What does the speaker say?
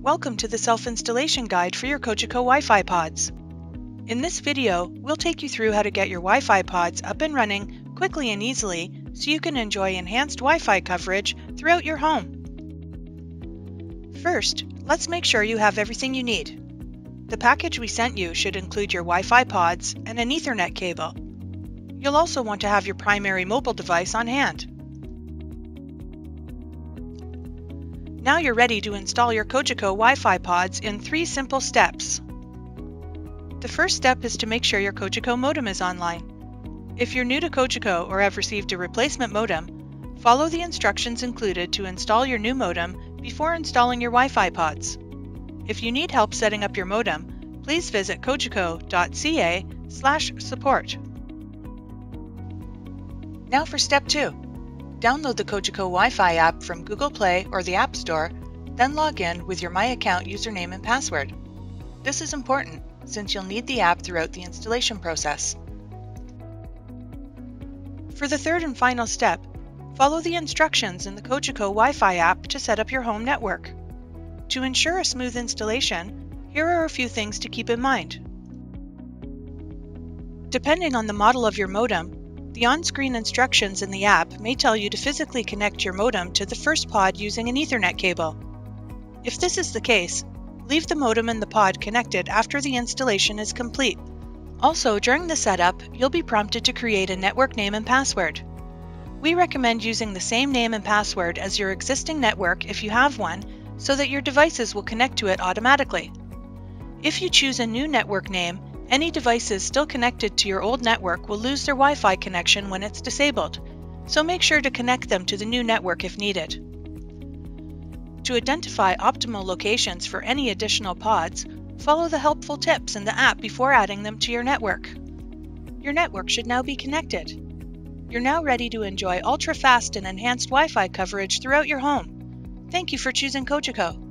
Welcome to the self-installation guide for your Cogeco Wi-Fi pods. In this video, we'll take you through how to get your Wi-Fi pods up and running quickly and easily so you can enjoy enhanced Wi-Fi coverage throughout your home. First, let's make sure you have everything you need. The package we sent you should include your Wi-Fi pods and an Ethernet cable. You'll also want to have your primary mobile device on hand. Now you're ready to install your Cogeco Wi-Fi pods in three simple steps. The first step is to make sure your Cogeco modem is online. If you're new to Cogeco or have received a replacement modem, follow the instructions included to install your new modem before installing your Wi-Fi pods. If you need help setting up your modem, please visit cogeco.ca/support. Now for step 2. Download the Cogeco Wi-Fi app from Google Play or the App Store, then log in with your My Account username and password. This is important since you'll need the app throughout the installation process. For the third and final step, follow the instructions in the Cogeco Wi-Fi app to set up your home network. To ensure a smooth installation, here are a few things to keep in mind. Depending on the model of your modem, the on-screen instructions in the app may tell you to physically connect your modem to the first pod using an Ethernet cable. If this is the case, leave the modem and the pod connected after the installation is complete. Also, during the setup, you'll be prompted to create a network name and password. We recommend using the same name and password as your existing network if you have one, so that your devices will connect to it automatically. If you choose a new network name, any devices still connected to your old network will lose their Wi-Fi connection when it's disabled, so make sure to connect them to the new network if needed. To identify optimal locations for any additional pods, follow the helpful tips in the app before adding them to your network. Your network should now be connected. You're now ready to enjoy ultra-fast and enhanced Wi-Fi coverage throughout your home. Thank you for choosing Cogeco.